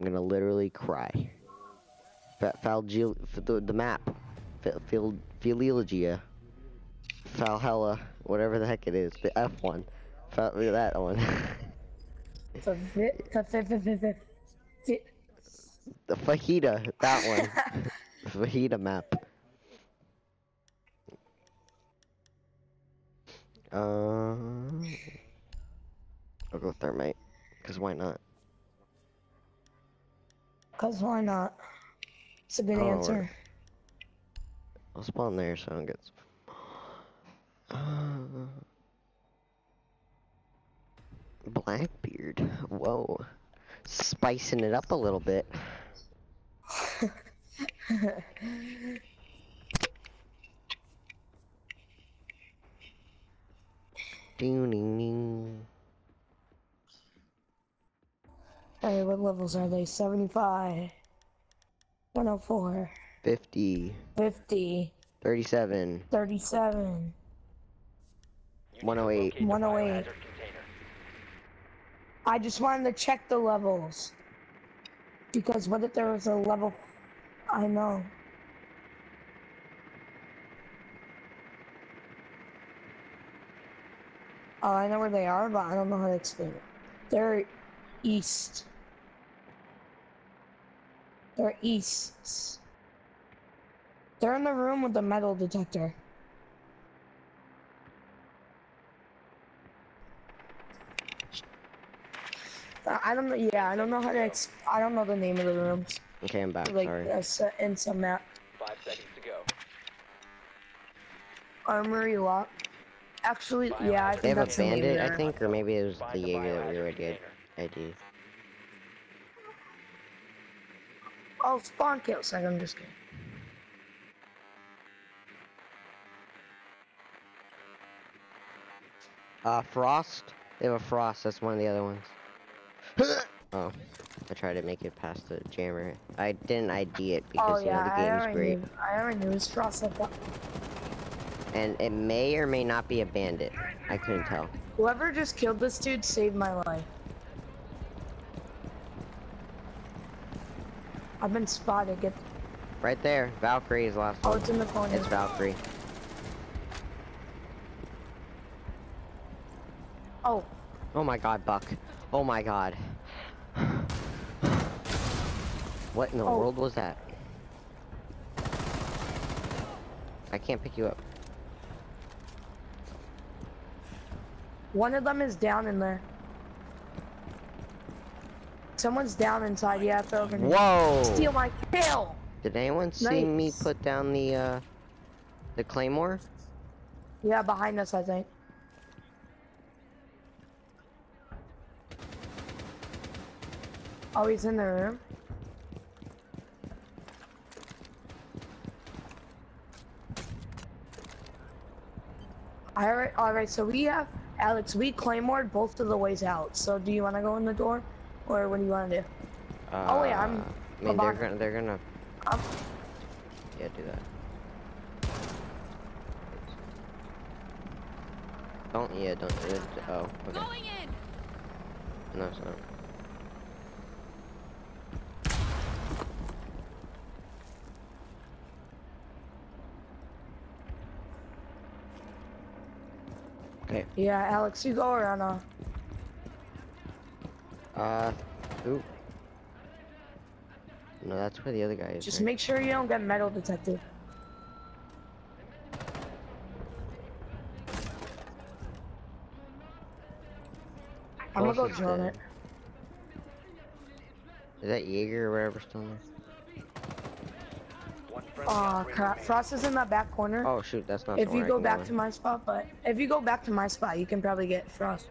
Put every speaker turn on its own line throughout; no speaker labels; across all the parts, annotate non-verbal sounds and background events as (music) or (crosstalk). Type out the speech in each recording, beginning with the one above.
I'm gonna literally cry. Fa- Falgil- the, the map. Philologia. Valhalla. Whatever the heck it is. The F1. Fal- that one. (laughs) The fajita. That one. (laughs) fajita map. Uh, I'll go thermite. Cause why not?
Cause why not? It's a good
Oh,
answer.
I'll spawn there so I don't get. Uh, Blackbeard. Whoa. Spicing it up a little bit. Ding ding ding.
Hey, what levels are they? 75, 104.
50.
50.
37.
37.
108.
108. I just wanted to check the levels. Because what if there was a level? I know. Oh, I know where they are, but I don't know how to explain it. They're east. They're east. They're in the room with the metal detector. I I don't know. Yeah, I don't know how to. Ex- I don't know the name of the rooms.
Okay, I'm back.
Like
Sorry.
uh, in some map.
Five seconds to go.
Armory lock. Actually, yeah, I
They
think
have a
that's the name
bandit, I think, or maybe it was
Find
the
the
Jaeger that we
biohazard
already had.
Container.
ID.
Oh, spawn kills. I'm just kidding.
Uh, Frost. They have a Frost. That's one of the other ones. (laughs) oh, I tried to make it past the jammer. I didn't ID it
Oh
because you
yeah,
know the
I
game's
already
great,
knew. I already knew it was frost like that.
and it may or may not be a bandit. I couldn't tell.
Whoever just killed this dude saved my life. I've been spotted. Get.
Right there, Valkyrie is last
Oh,
one.
it's in the corner.
It's Valkyrie.
Oh,
Oh my God, Buck. Oh my God. What in the
Oh.
world was that? I can't pick you up.
one of them is down in there. Someone's down inside. Yeah, grenade.
Whoa!
Steal my kill.
Did anyone see me put down the uh the claymore?
Yeah, behind us, I think. Oh, he's in the room. Alright, alright, so we have, Alex, we claymored both of the ways out. So do you want to go in the door? Or what do you want to do?
Uh,
Oh, wait, I'm-
I mean,
I'm
they're gonna, they're gonna,
Um,
yeah, do that. Don't, yeah, don't, uh, oh, okay.
Going in.
No, it's not. Okay,
yeah, Alex, you go around. Uh,
uh, ooh. No, that's where the other guy is.
just
right?
make sure you don't get metal detected. I'm gonna go
Closest
drone it.
Is that Jaeger or whatever still in there?
One
Aw,
operator
crap. Frost is in that back corner.
Oh shoot, that's not.
if you go back
in.
to my spot, but if you go back to my spot, you can probably get Frost.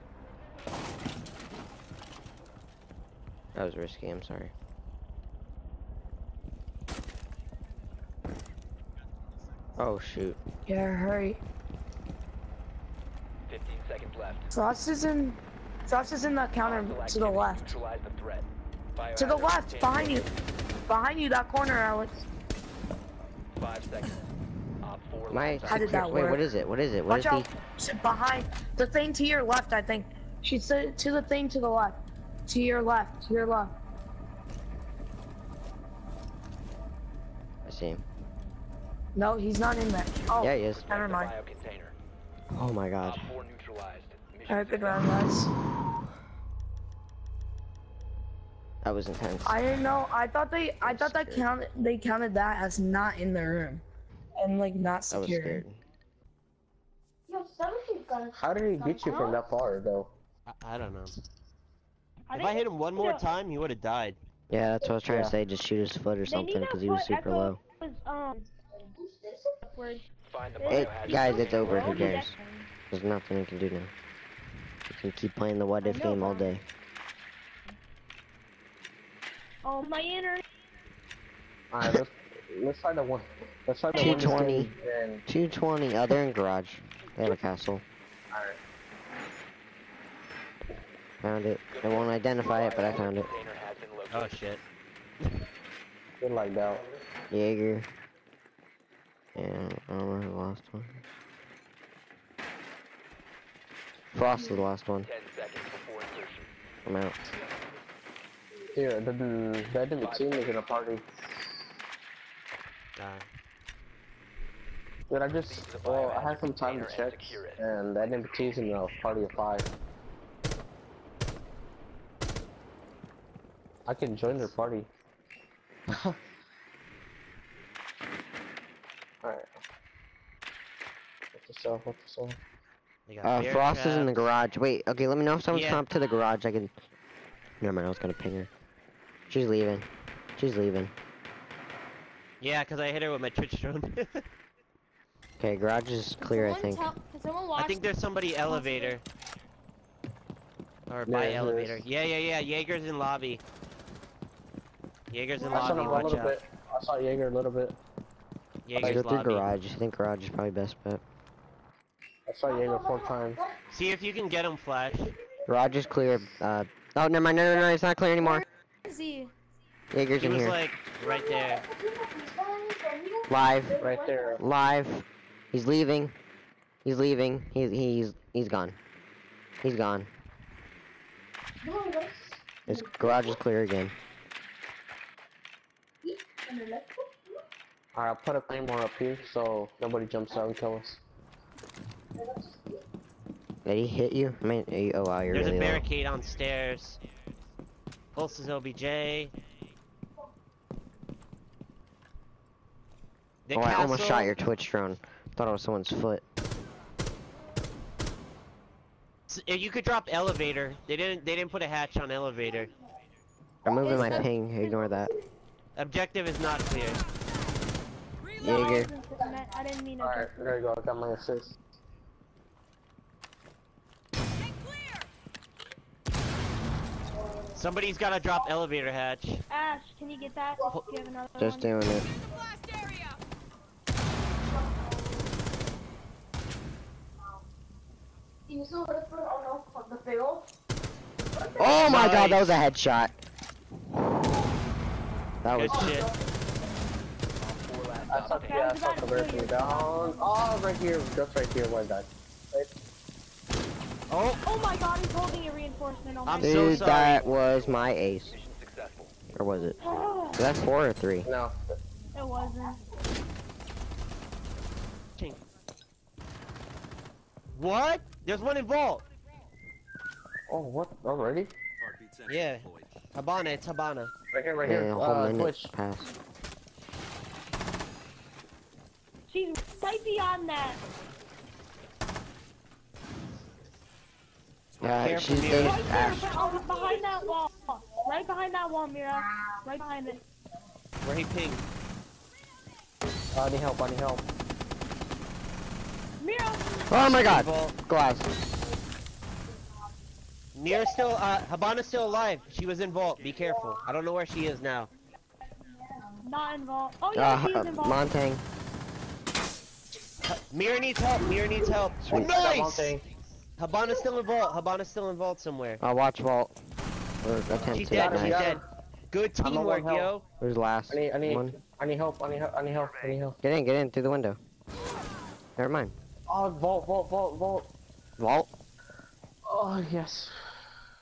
That was risky. I'm sorry. Oh shoot.
Yeah, hurry.
15 seconds left.
Frost is in. Frost is in the counter to the left.
Neutralize the threat.
To the left, behind you. Behind you, that corner, Alex.
Five seconds. Op four
My
last
How did
secure-
that
wait,
work?
what is it? What is it? What
Watch
is
out.
the?
Behind the thing to your left, I think. She's to, to the thing to the left. To your left, to your left.
I see him.
No, he's not in there. Oh,
yeah, he is.
Never mind.
Oh my god.
Alright, good round, guys.
That was intense.
I didn't know. I thought they. I, thought
scared.
that counted. They counted that as not in the room, and like not secure.
How did he get you from that far, though?
I, I don't know.
I
If I hit him one more
Yeah.
time, he would have died.
Yeah, that's what I was trying
Yeah.
to say. Just shoot his foot or something because he was super
Echo
low.
was, um, word.
Find the
It-
guys, it's over. Who
World
cares? There's nothing you can do now. You can keep playing the what if game all day.
Oh, my internet.
Alright, let's let's try the one. Let's try the one.
220.
And
220. Oh, they're in garage. They have a castle.
alright,
Found it. I won't identify it, but I found it.
Container has been
Oh shit. (laughs)
good like that.
Jaeger. Yeah, I don't know who the last one. Frost is the last one.
10 seconds before insertion.
I'm out.
Here, the the the enemy team is in a party.
Uh,
Dude, I just well, I had some time to
Container and
check,
secure it.
and the enemy team's in a party of five. I can join their party. Alright. What's the cell? What's the cell?
got
Uh,
bear
Frost is in the garage. Wait, okay, let me know if someone's
Yeah.
come up to the garage. I can. Never mind, I was gonna ping her. She's leaving. She's leaving.
Yeah, because I hit her with my Twitch drone. (laughs)
Okay, garage is clear, I think.
Can someone watch
I think there's somebody elevator. Or by
there
elevator. Yeah, yeah, yeah. Jaeger's in lobby. Jaeger's in
I saw
lobby.
him a
Watch
little
out.
bit. I saw Jaeger a little bit.
I
Jaeger's
go through
lobby.
garage. I think garage is probably best bet.
I saw Jaeger four times.
See if you can get him, Flash.
Garage is clear. Uh, oh, never mind. No, no, no, it's not clear anymore.
is he?
Jaeger's
He
in
was
here.
like right there.
Live.
Right there.
Live. He's leaving. He's leaving. He's he's he's gone. He's gone. This garage is clear again.
Alright, I'll put a claymore up here so nobody jumps out and kills us.
Did he hit you? I mean, you- oh wow, you're
There's
really
a
low.
barricade on stairs. Pulse is OBJ. The
Oh, I almost shot your Twitch drone. Thought it was someone's foot.
S- uh, You could drop elevator. They didn't. They didn't put a hatch on elevator.
I'm moving my ping. Ignore that.
Objective is not clear.
Jaeger.
I didn't mean to.
Alright, there you go, I got my assist.
Somebody's got to drop elevator hatch.
Ash, can you get that? Do you have another
Just
one?
doing it. Oh my god, that was a headshot. That was.
Good shit.
I saw,
op-
yeah, I saw the barricade down. Oh, right here, just right here, one guy. Right.
Oh,
Oh my god, he's holding a reinforcement. Oh my
I'm so
Dude,
sorry.
that was my ace. Or was it? (sighs)
god.
Was that four or three?
No.
It wasn't.
what? There's one in vault.
Oh, what? Already?
Yeah. Habana, it's Habana.
Right here, right
Yeah,
here.
a whole
Uh,
minute
Twitch.
pass.
She's right beyond that.
Yeah,
Careful,
she's
Mira.
Right there,
Ash.
oh, behind that wall. Right behind that wall, Mira. Right behind it.
Where he pinged.
Uh, I need help, I need help.
Mira!
Oh my god! Glass.
Mira's still, uh, Habana's still alive. She was in vault. Be careful. I don't know where she is now.
Not involved. Oh yeah,
Uh,
she's
uh,
involved.
Montang.
Mira needs help. Mira needs help.
Sweet.
Nice!
thing.
Habana's still in vault. Habana's still in vault somewhere.
I'll watch vault. Or attempt
She's dead.
him,
She's dead.
him.
Good teamwork, yo.
health.
Who's last?
I need, I need,
One.
I need help, I need help, I need help, I need help.
Get in, get in through the window. Never mind.
Oh, vault, vault, vault, vault.
Vault.
Oh, yes.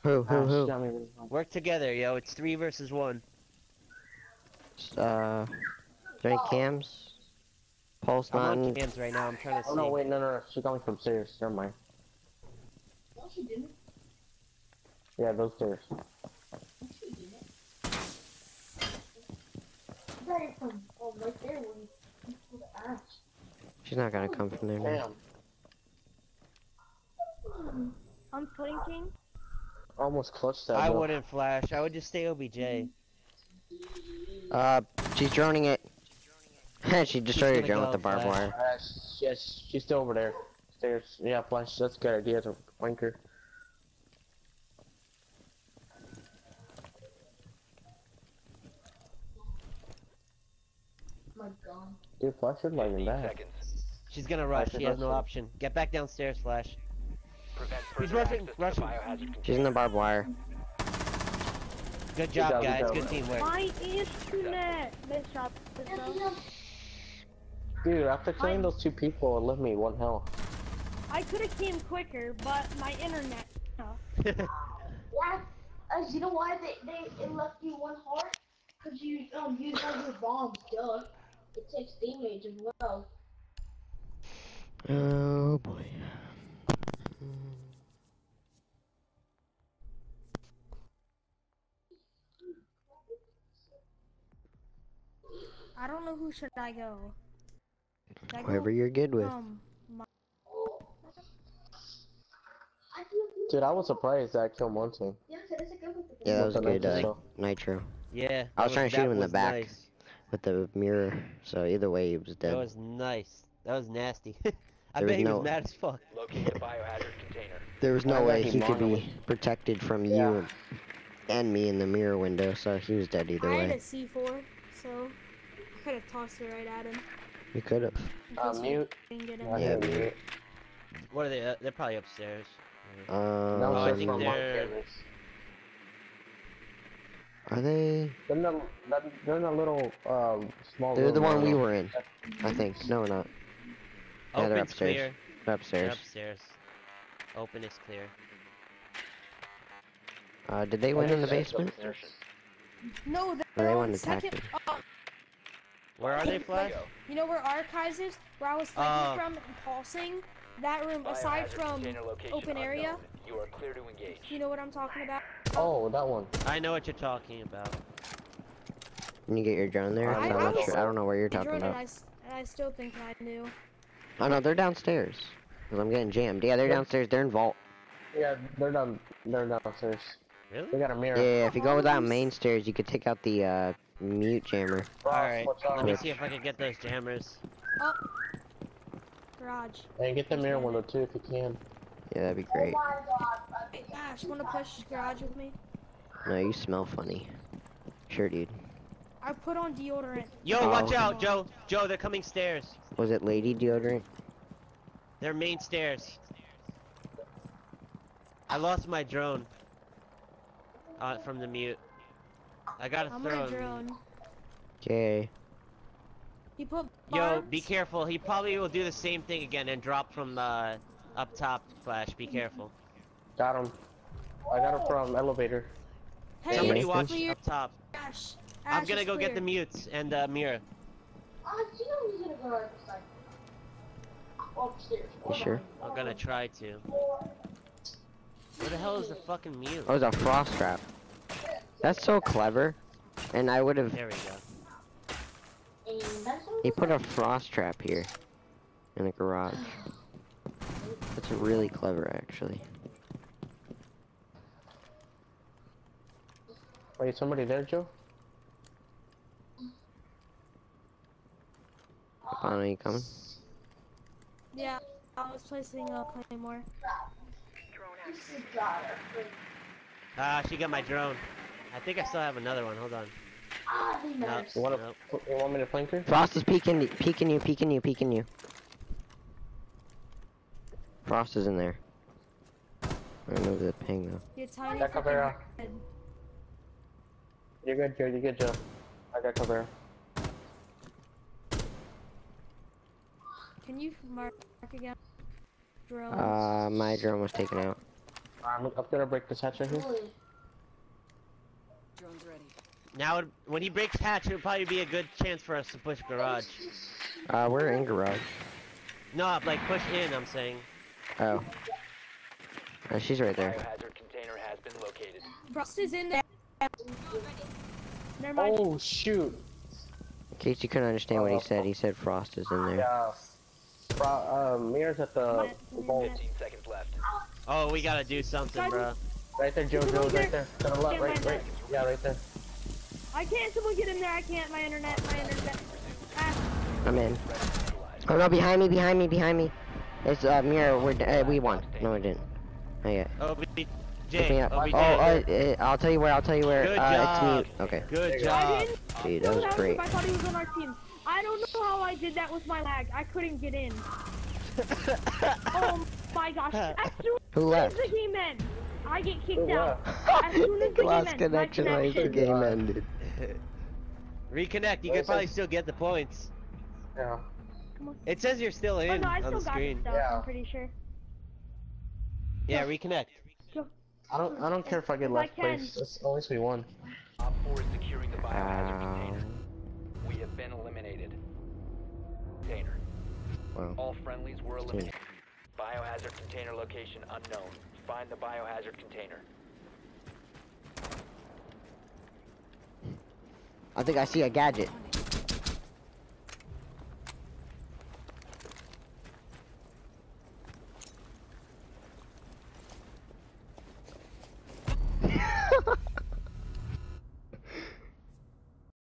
Who? Who?
Ash,
Who?
really.
Work together, yo. It's three versus one.
Uh, there any cams? Pulse
I'm
not
on cams right now. I'm trying to see.
Oh no, wait, no, no, no. She's coming from stairs. Never mind.
No, she didn't.
Yeah, those stairs.
No, she didn't. Right from oh, right there when you pulled the ash.
She's not gonna come from there. now.
Damn.
I'm putting king.
Almost clutched that.
I
though.
wouldn't flash. I would just stay OBJ.
Uh, she's droning it. (laughs) she destroyed her
gonna
drone with the barbed
flash.
wire.
Uh, yes, she's still over there. Stairs. Yeah, flash. That's a good idea to flank her.
My god.
Dude, flash is not even
15 seconds.
She's gonna rush. She has no option. Get back downstairs, Flash.
Prevent
He's rushing, rushing.
She's in the barbed wire.
Good job,
job, good
guys. Good teamwork.
My internet. Nice shot. This though.
Dude, after killing those two people, it left me one health.
I could have came quicker, but my internet. No. (laughs)
Yeah, uh, you know why they, they it left you one heart? Cause you um used all your bombs, duh. It takes damage as well.
Oh boy.
I don't know who should I go. Should I go,
Whoever you're good with.
Um, my,
Dude, I was surprised that I killed Monty.
yeah, so that's a good with the
Yeah, that was a good uh,
nitro.
nitro
yeah.
I was
that
trying to shoot him in the back.
Nice.
with the mirror. So either way, he was dead.
That was nice. That was nasty. (laughs) I
There
bet
was
he
no-
was mad as fuck.
Locate the biohazard container.
There was no
I
way he
he
could be protected from
Yeah.
you and me in the mirror window, so he was dead either
I had a
way.
C4, so I could have tossed it right at him.
You could have.
in
Uh, mute.
didn't get him.
I
Yeah,
hear
mute.
What are they? Uh, they're probably upstairs.
Um,
That was
I think they're-
cameras.
are they?
They're in the, they're in a little um small.
They're the one
I
we were in. I think. No, we're not. Yeah, they're upstairs.
clear.
They're
They're
upstairs.
upstairs. Open is clear.
Uh, did they win in the basement?
No,
Or
they're
they
on
went
second.
Attacked
Uh,
Where are they, Flash?
you know where archives is? Where I was sniping from and pulsing? That room, aside from, open area?
unknown. You are clear to engage.
you know what I'm talking about?
Oh, that one.
I know what you're talking about.
Can you get your drone there?
I-
I'm
I
not
was-
sure. I don't know where you're
The
talking
drone and
about.
I, s- and I still think I knew.
Oh no, they're downstairs. Cause I'm getting jammed. Yeah, they're downstairs. They're in vault.
Yeah, they're down. They're downstairs. They
Really?
got a mirror.
Yeah, yeah, if you go down main stairs, you could take out the uh, mute jammer.
Alright, let me see if I can get those jammers.
Oh, garage.
And get the mirror window too if you can.
Yeah, that'd be great.
Hey, Ash, wanna push garage with me?
No, you smell funny. Sure, dude.
I put on deodorant.
Yo, watch
Oh.
out, Joe. Joe, they're coming stairs.
Was it lady deodorant?
They're main stairs. I lost my drone. Uh, from the mute. I got a
I'm gonna
throne.
drone.
Okay.
He put
Yo, be careful. He probably will do the same thing again and drop from uh, up top. Flash, be careful.
Got him. I got him from elevator.
Hey,
Somebody
it's
watch
clear.
up top.
Ash.
I'm gonna
it's
go get the mutes and uh, mirror.
Uh, you know who's gonna go right beside? Upstairs.
You sure?
I'm gonna try to. Where the hell is the fucking mute?
Oh, it was a frost trap. That's so clever. And I would have.
There we go.
And that's what
He put a frost trap here in the garage. That's really clever, actually.
Wait, somebody there, Joe?
Bono, you coming?
Yeah, I was placing a claymore.
this is daughter.
Ah, she got my drone. I think I still have another one. Hold on.
Ah, they
No.
You wanna?
Nope.
You want me to flank her?
Frost is peeking, peeking you, peeking you, peeking you. Frost is in there. I Remove the ping though.
Your tiny
Got
freaking
cover.
head.
You're good, Joe. You're good, Joe. I got cover.
Can you mark again? Drone.
Uh, my drone was taken out.
I'm, I'm gonna break this hatch right here.
Really?
Drone's ready.
Now, it- when he breaks hatch, it'll probably be a good chance for us to push garage.
Uh, we're in garage.
No, like push in. I'm saying.
Oh. Uh, she's right there.
Biohazard container has been located.
Frost is in there. Never mind.
Oh shoot.
In case you couldn't understand what he said, he said Frost is in there.
Yeah. Bro, uh, mirrors at the vault.
15 seconds left.
Oh, we gotta do something, bro.
Right there, Jojo. Right there. To the left. Right. Right. Yeah. Right there.
I can't. Someone get in there. I can't. My internet. My internet. Ah,
I'm in. Oh no, behind me, behind me, behind me. It's uh, mirror. We're uh, we won. No, we didn't. Not yet.
OBJ.
Pick me up.
OBJ.
Oh, uh, uh, I'll tell you where. I'll tell you where.
Good
uh,
job.
it's mute. Okay.
Good
I
I
job.
Dude, that was great.
I thought he was on our team. I don't know how I did that with my lag. I couldn't get in. (laughs) oh my gosh. (laughs) As soon
Who
as
left?
the game ends, I get kicked
Who
out. (laughs) As soon as the game
Lost
ends,
connection as the
connection.
game ended. (laughs)
Reconnect. You could probably still get the points.
Yeah.
It says you're still
Oh
in
no, I
on the
got
screen.
stuff,
Yeah.
I'm pretty sure.
Yeah, reconnect.
I don't. I don't care if I get
If I
last
can.
place. As long as we won.
Op 4 is securing the biohazard
Ow.
container. We have been eliminated. Container.
Wow.
All friendlies were eliminated. Biohazard container location unknown. Find the biohazard container.
I think I see a gadget.